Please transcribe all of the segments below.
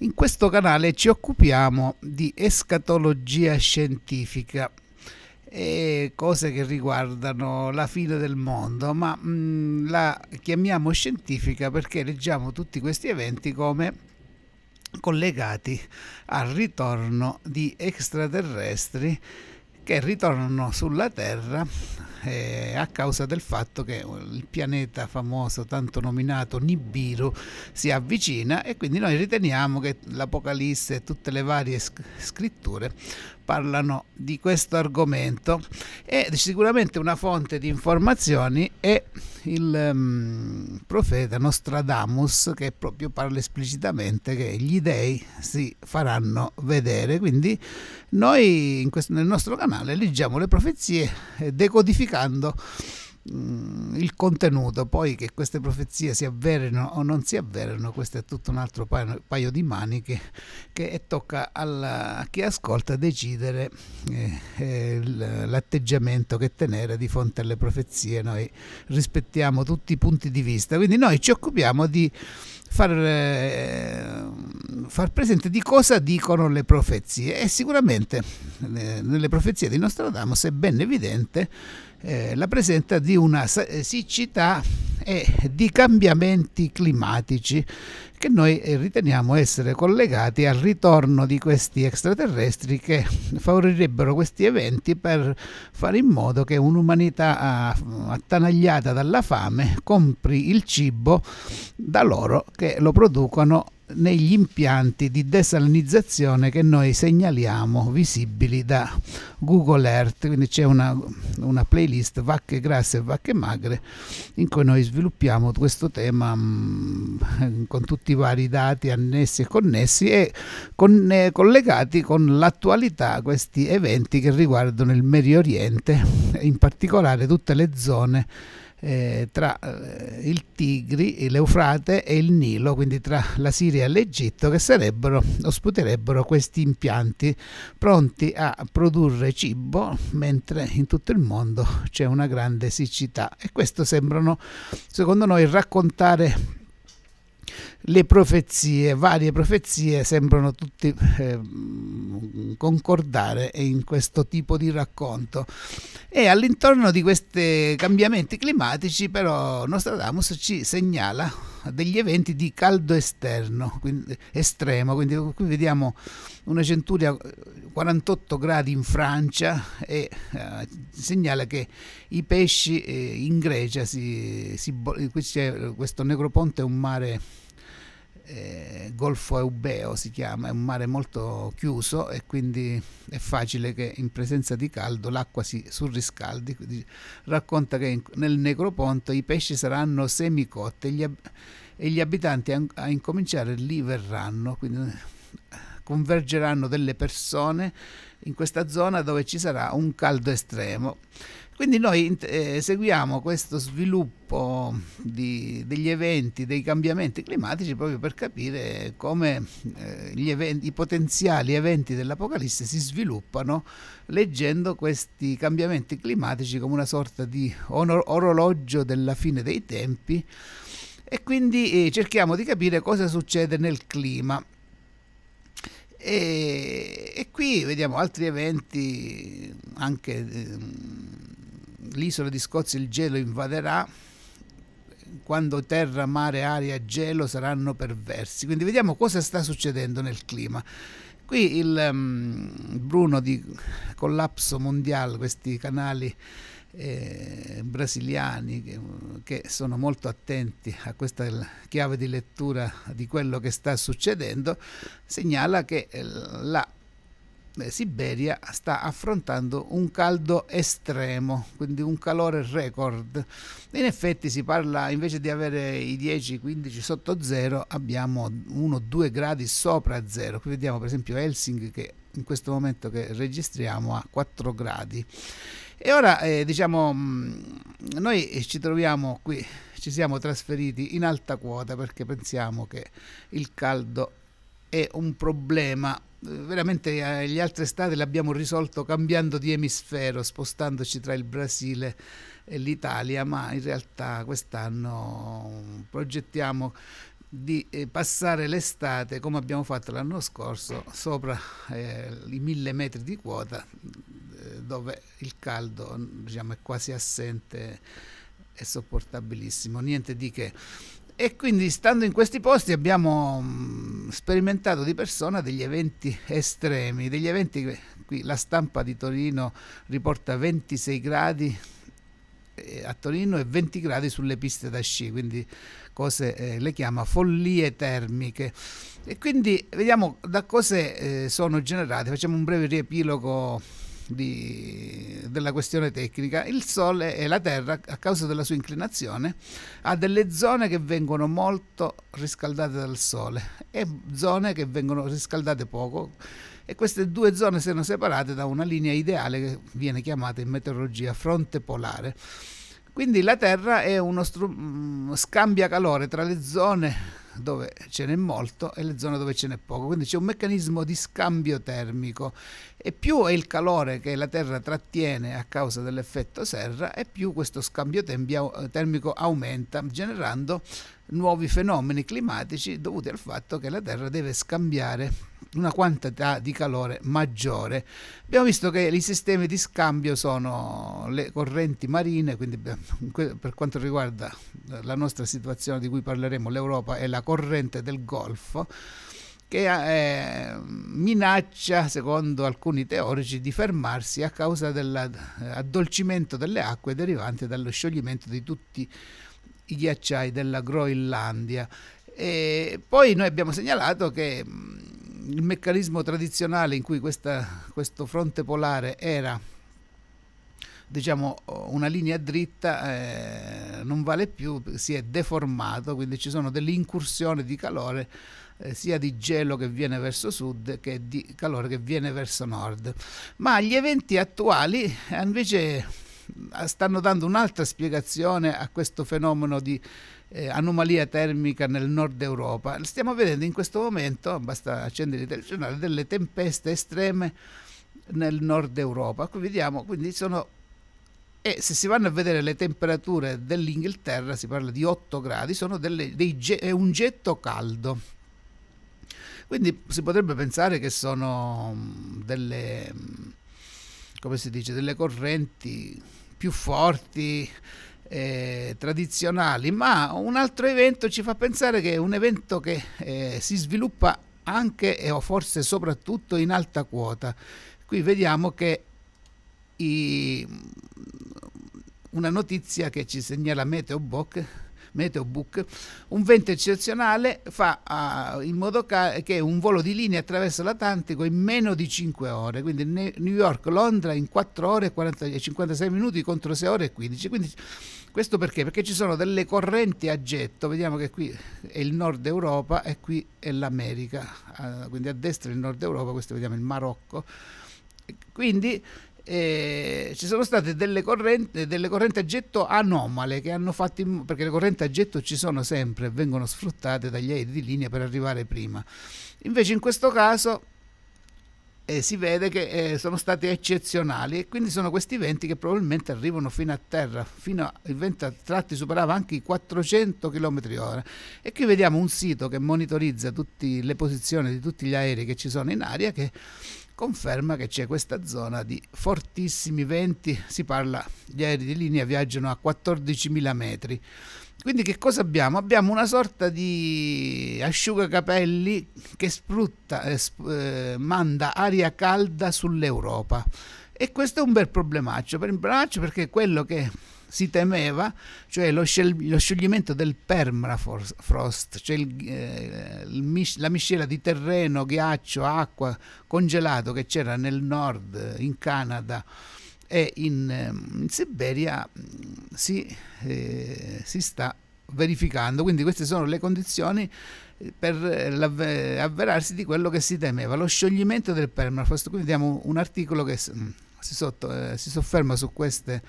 In questo canale ci occupiamo di escatologia scientifica e cose che riguardano la fine del mondo, ma mh, la chiamiamo scientifica perché leggiamo tutti questi eventi come collegati al ritorno di extraterrestri che ritornano sulla Terra eh, a causa del fatto che il pianeta famoso tanto nominato Nibiru si avvicina e quindi noi riteniamo che l'Apocalisse e tutte le varie scritture parlano di questo argomento. E sicuramente una fonte di informazioni è il um, profeta Nostradamus che proprio parla esplicitamente che gli dei si faranno vedere. Quindi noi questo, nel nostro canale leggiamo le profezie decodificando Mm, il contenuto, poi che queste profezie si avverino o non si avverino, questo è tutto un altro paio, paio di maniche che tocca alla, a chi ascolta decidere eh, eh, l'atteggiamento che tenere di fronte alle profezie. Noi rispettiamo tutti i punti di vista, quindi noi ci occupiamo di far, eh, far presente di cosa dicono le profezie e sicuramente eh, nelle profezie di Nostradamus è ben evidente eh, la presenza di una eh, siccità e di cambiamenti climatici che noi eh, riteniamo essere collegati al ritorno di questi extraterrestri che favorirebbero questi eventi per fare in modo che un'umanità attanagliata dalla fame compri il cibo da loro che lo producono negli impianti di desalinizzazione che noi segnaliamo visibili da Google Earth, quindi c'è una, una playlist vacche grasse e vacche magre in cui noi sviluppiamo questo tema mh, mm, con tutti i vari dati annessi e connessi e con, eh, collegati con l'attualità, questi eventi che riguardano il Medio Oriente, in particolare tutte le zone eh, tra eh, il Tigri, l'Eufrate e il Nilo, quindi tra la Siria e l'Egitto, che sarebbero, ospiterebbero questi impianti pronti a produrre cibo, mentre in tutto il mondo c'è una grande siccità. E questo sembrano, secondo noi, raccontare le profezie, varie profezie sembrano tutti eh, concordare in questo tipo di racconto. E all'intorno di questi cambiamenti climatici però Nostradamus ci segnala degli eventi di caldo esterno, quindi, estremo, quindi qui vediamo una centuria 48 gradi in Francia e eh, segnala che i pesci eh, in Grecia si, si, questo Negroponte è un mare eh, Golfo Eubeo si chiama, è un mare molto chiuso e quindi è facile che in presenza di caldo l'acqua si surriscaldi. Quindi racconta che in, nel Negroponte i pesci saranno semicotti e gli, e gli abitanti a, a, incominciare lì verranno, quindi convergeranno delle persone in questa zona dove ci sarà un caldo estremo. Quindi noi eh, seguiamo questo sviluppo di, degli eventi, dei cambiamenti climatici proprio per capire come eh, eventi, i potenziali eventi dell'Apocalisse si sviluppano leggendo questi cambiamenti climatici come una sorta di orologio della fine dei tempi e quindi eh, cerchiamo di capire cosa succede nel clima. E, e, qui vediamo altri eventi anche eh, l'isola di Scozia il gelo invaderà, quando terra, mare, aria, gelo saranno perversi. Quindi vediamo cosa sta succedendo nel clima. Qui il um, Bruno di Collapso Mondiale, questi canali eh, brasiliani che, che, sono molto attenti a questa chiave di lettura di quello che sta succedendo, segnala che eh, la Siberia sta affrontando un caldo estremo, quindi un calore record. In effetti si parla, invece di avere i 10-15 sotto zero, abbiamo 1-2 gradi sopra zero. Qui vediamo per esempio Helsinki che in questo momento che registriamo a 4 gradi. E ora eh, diciamo, mm, noi ci troviamo qui, ci siamo trasferiti in alta quota perché pensiamo che il caldo è un problema veramente eh, gli altri stati l'abbiamo risolto cambiando di emisfero, spostandoci tra il Brasile e l'Italia, ma in realtà quest'anno progettiamo di eh, passare l'estate come abbiamo fatto l'anno scorso sopra eh, i mille metri di quota eh, dove il caldo diciamo, è quasi assente e sopportabilissimo, niente di che. E quindi stando in questi posti abbiamo mh, sperimentato di persona degli eventi estremi, degli eventi che qui la stampa di Torino riporta 26 gradi eh, a Torino e 20 gradi sulle piste da sci, quindi cose eh, le chiama follie termiche. E quindi vediamo da cose eh, sono generate, facciamo un breve riepilogo di, della questione tecnica, il Sole e la Terra, a causa della sua inclinazione, ha delle zone che vengono molto riscaldate dal Sole e zone che vengono riscaldate poco e queste due zone sono separate da una linea ideale che viene chiamata in meteorologia fronte polare. Quindi la Terra è uno mm, scambia calore tra le zone dove ce n'è molto e le zone dove ce n'è poco. Quindi c'è un meccanismo di scambio termico e più è il calore che la Terra trattiene a causa dell'effetto serra e più questo scambio termico aumenta, generando nuovi fenomeni climatici dovuti al fatto che la Terra deve scambiare una quantità di calore maggiore. Abbiamo visto che i sistemi di scambio sono le correnti marine, quindi per quanto riguarda la nostra situazione di cui parleremo, l'Europa è la corrente del Golfo che eh, minaccia, secondo alcuni teorici, di fermarsi a causa dell'addolcimento delle acque derivanti dallo scioglimento di tutti i ghiacciai della Groenlandia. E poi noi abbiamo segnalato che il meccanismo tradizionale in cui questa, questo fronte polare era diciamo una linea dritta eh, non vale più, si è deformato, quindi ci sono delle incursioni di calore eh, sia di gelo che viene verso sud che di calore che viene verso nord. Ma gli eventi attuali eh, invece stanno dando un'altra spiegazione a questo fenomeno di eh, anomalia termica nel nord Europa. Stiamo vedendo in questo momento, basta accendere il telegiornale, delle tempeste estreme nel nord Europa. Qui vediamo, quindi sono e se si vanno a vedere le temperature dell'Inghilterra si parla di 8 gradi, sono delle, dei, è un getto caldo. Quindi si potrebbe pensare che sono mm, delle, mm, come si dice, delle correnti più forti, eh, tradizionali, ma un altro evento ci fa pensare che è un evento che eh, si sviluppa anche e o forse soprattutto in alta quota. Qui vediamo che i, una notizia che ci segnala Meteobook Meteobook, un vento eccezionale fa uh, in modo che un volo di linea attraverso l'Atlantico in meno di 5 ore, quindi New York-Londra in 4 ore e 40, 56 minuti contro 6 ore e 15. Quindi, questo perché? Perché ci sono delle correnti a getto, vediamo che qui è il nord Europa e qui è l'America, uh, quindi a destra il nord Europa, questo vediamo il Marocco. Quindi eh, ci sono state delle correnti, delle correnti a getto anomale che hanno fatto in, perché le correnti a getto ci sono sempre e vengono sfruttate dagli aerei di linea per arrivare prima. Invece in questo caso eh, si vede che eh, sono stati eccezionali e quindi sono questi venti che probabilmente arrivano fino a terra, fino a, il vento a tratti superava anche i 400 km h e qui vediamo un sito che monitorizza tutte le posizioni di tutti gli aerei che ci sono in aria che conferma che c'è questa zona di fortissimi venti, si parla, gli aerei di linea viaggiano a 14.000 metri. Quindi che cosa abbiamo? Abbiamo una sorta di asciugacapelli che sprutta, eh, eh, manda aria calda sull'Europa. E questo è un bel problemaccio, per perché quello che si temeva, cioè lo, scioglimento del permafrost, cioè il, eh, il, la miscela di terreno, ghiaccio, acqua, congelato che c'era nel nord, in Canada e in, ehm, in Siberia, mm, si, eh, si sta verificando. Quindi queste sono le condizioni eh, per avverarsi di quello che si temeva, lo scioglimento del permafrost. Quindi vediamo un articolo che mm, si, sotto, eh, si sofferma su queste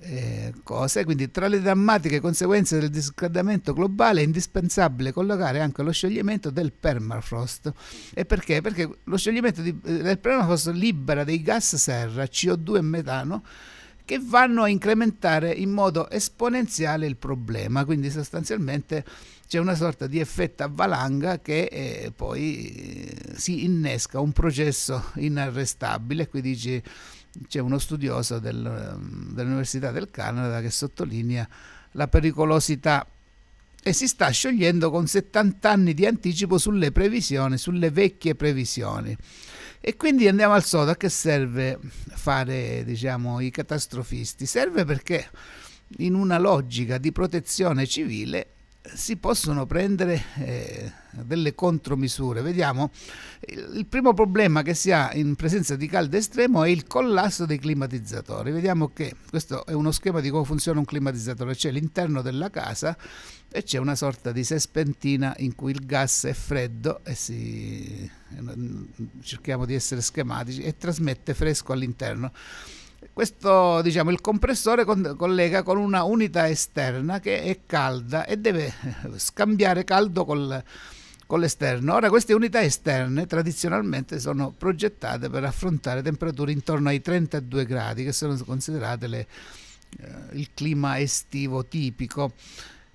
eh, cose. Quindi, tra le drammatiche conseguenze del riscaldamento globale è indispensabile collocare anche lo scioglimento del permafrost. E perché? Perché lo scioglimento di, eh, del permafrost libera dei gas serra, CO2 e metano che vanno a incrementare in modo esponenziale il problema, quindi sostanzialmente c'è una sorta di effetto a valanga che eh, poi eh, si innesca un processo inarrestabile, qui dice c'è uno studioso del, dell'Università del Canada che sottolinea la pericolosità e si sta sciogliendo con 70 anni di anticipo sulle previsioni, sulle vecchie previsioni. E quindi andiamo al sodo, a che serve fare diciamo, i catastrofisti? Serve perché in una logica di protezione civile si possono prendere eh, delle contromisure. Vediamo, il, primo problema che si ha in presenza di caldo estremo è il collasso dei climatizzatori. Vediamo che questo è uno schema di come funziona un climatizzatore, c'è l'interno della casa e c'è una sorta di sespentina in cui il gas è freddo e si, cerchiamo di essere schematici e trasmette fresco all'interno questo, diciamo, il compressore con, collega con una unità esterna che è calda e deve scambiare caldo col, con l'esterno. Ora queste unità esterne tradizionalmente sono progettate per affrontare temperature intorno ai 32 gradi che sono considerate le, eh, il clima estivo tipico.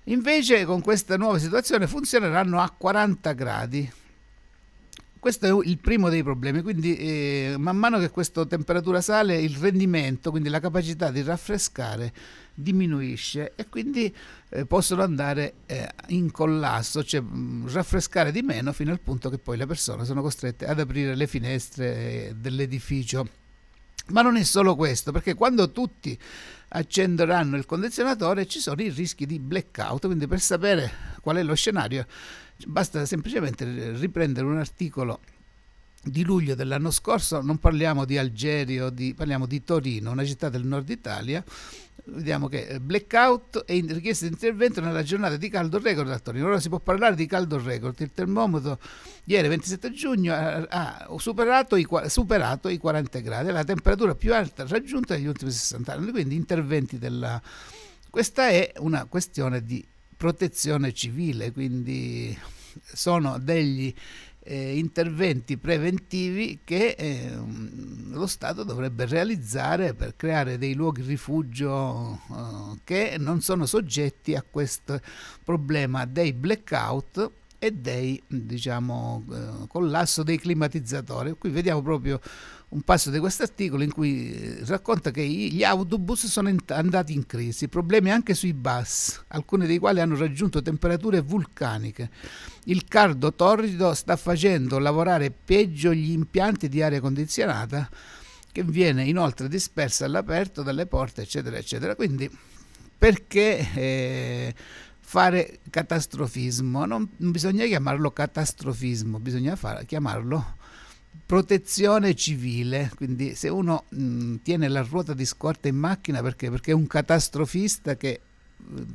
Invece con questa nuova situazione funzioneranno a 40 gradi questo è il primo dei problemi, quindi eh, man mano che questa temperatura sale il rendimento, quindi la capacità di raffrescare diminuisce e quindi eh, possono andare eh, in collasso, cioè mh, mm, raffrescare di meno fino al punto che poi le persone sono costrette ad aprire le finestre eh, dell'edificio. Ma non è solo questo, perché quando tutti accenderanno il condizionatore ci sono i rischi di blackout, quindi per sapere qual è lo scenario Basta semplicemente riprendere un articolo di luglio dell'anno scorso, non parliamo di Algerio, di, parliamo di Torino, una città del nord Italia. Vediamo che eh, blackout e richiesta di intervento nella giornata di caldo record a Torino. Ora si può parlare di caldo record. Il termometro ieri 27 giugno ha, superato, i, superato, i, 40 gradi, la temperatura più alta raggiunta negli ultimi 60 anni. Quindi interventi della... Questa è una questione di protezione civile, quindi sono degli eh, interventi preventivi che eh, lo Stato dovrebbe realizzare per creare dei luoghi rifugio eh, che non sono soggetti a questo problema dei blackout e dei diciamo eh, collasso dei climatizzatori. Qui vediamo proprio un passo di questo articolo in cui eh, racconta che gli autobus sono andati in crisi, problemi anche sui bus, alcuni dei quali hanno raggiunto temperature vulcaniche. Il caldo torrido sta facendo lavorare peggio gli impianti di aria condizionata che viene inoltre dispersa all'aperto dalle porte, eccetera, eccetera. Quindi perché eh, fare catastrofismo? Non, bisogna chiamarlo catastrofismo, bisogna far, chiamarlo protezione civile, quindi se uno mh, tiene la ruota di scorta in macchina perché, perché è un catastrofista che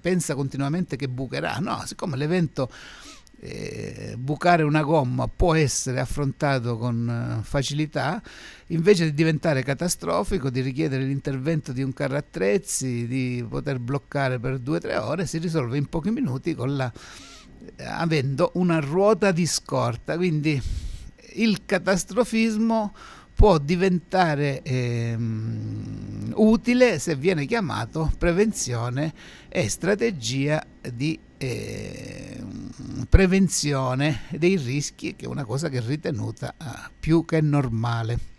pensa continuamente che bucherà, no, siccome l'evento eh, bucare una gomma può essere affrontato con uh, facilità, invece di diventare catastrofico, di richiedere l'intervento di un carro attrezzi, di poter bloccare per due o tre ore, si risolve in pochi minuti la, eh, avendo una ruota di scorta. Quindi il catastrofismo può diventare ehm, utile se viene chiamato prevenzione e strategia di eh, prevenzione dei rischi, che è una cosa che è ritenuta eh, più che normale.